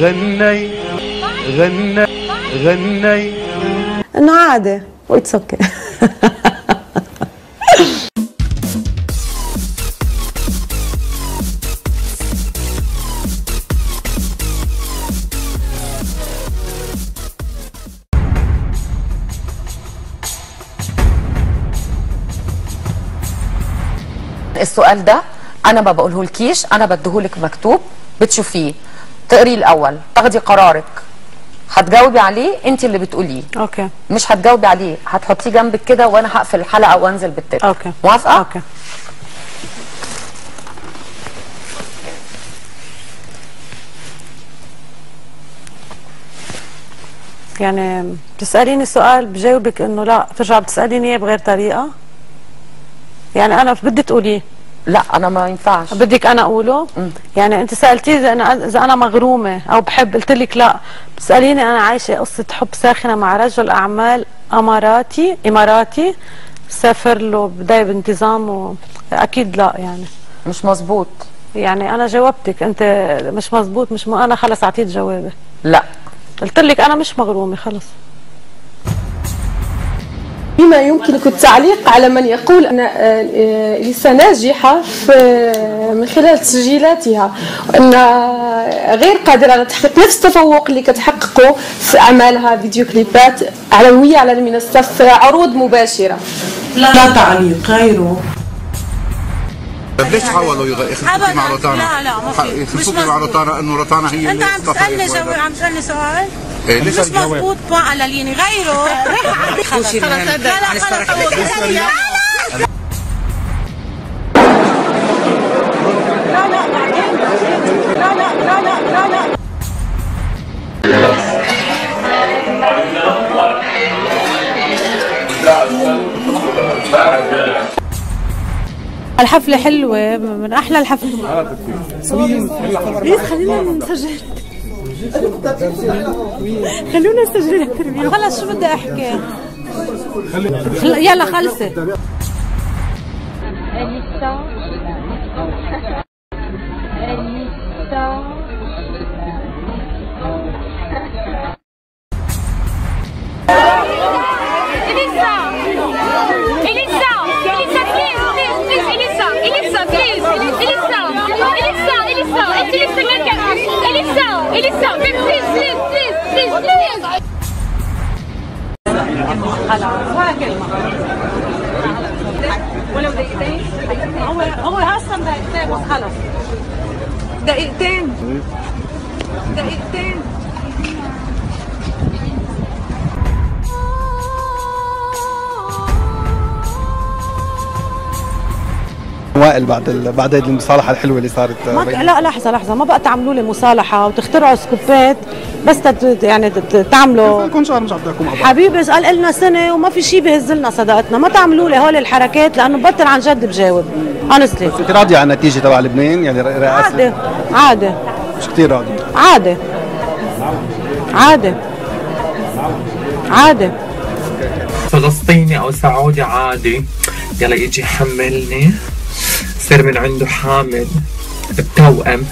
غني غني غني. إنه عادي واتس أوكي السؤال ده أنا ما بقوله لكيش أنا بديهولك مكتوب بتشوفيه. تقري الأول تاخدي قرارك. هتجاوبي عليه انت اللي بتقوليه. okay. مش هتجاوبي عليه هتحطيه جنبك كده وأنا هقفل الحلقة وأنزل بالتتر okay. موافقة؟ okay. يعني بتسأليني سؤال بجاوبك إنه لا بترجع بتسأليني إياه بغير طريقة؟ يعني أنا بدي تقوليه. لا أنا ما ينفعش. بدك أنا أقوله؟ يعني أنت سالتي إذا أنا إذا أنا مغرومة أو بحب قلت لك لا. بتساليني أنا عايشة قصة حب ساخنة مع رجل أعمال أماراتي إماراتي سافر له بداية بانتظام و... أكيد لا يعني. مش مظبوط يعني أنا جاوبتك أنت مش مزبوط مش م... أنا خلص اعطيت جوابي. لا. قلت لك أنا مش مغرومة خلص. بما يمكنك التعليق على من يقول أن آه، لسه ناجحة في- من خلال تسجيلاتها وأنها غير قادرة على تحقيق نفس التفوق اللي كتحققه في أعمالها فيديو كليبات علوية على المنصة في عروض مباشرة لا تعليق غيره طيب ليش حاولوا أبداً. مع روتانا؟ لا، لا، ما في. يخلفوكي مع مزبوط. روتانا إنه روتانا هي أنت عم تسألني. جواب عم تسألني سؤال مش مضبوط بوان على ليني. غيره. لا لا لا الحفلة حلوة من أحلى الحفلات. خلينا نسجل. خلونا نسجل انترفيو خلص شو بدي أحكي؟ خل- يلا خلصت Elisa! ولو دقيقتين هو هو أصلا دقيقتين بس خلص دقيقتين دقيقتين وائل بعد ال... بعد هذه المصالحة الحلوة اللي صارت ما لا لحظة لحظة ما بقى تعملوا لي مصالحة وتخترعوا سكوبات. بس تت... يعني تعملوا. يكون شهر مش عم تحكوا مع بعض حبيبي قال لنا سنة وما في شيء بهز لنا صداقتنا. ما تعملوا لي هول الحركات لأنه بطل عن جد بجاوب. Honestly. أنت راضية عن النتيجة تبع لبنان؟ يعني ر- عادي رئاسه عادي. مش كثير راضية. عادي. عادي. عادي. فلسطيني أو سعودي عادي. يلا يجي يحملني صير من عنده حامل. بتوأم.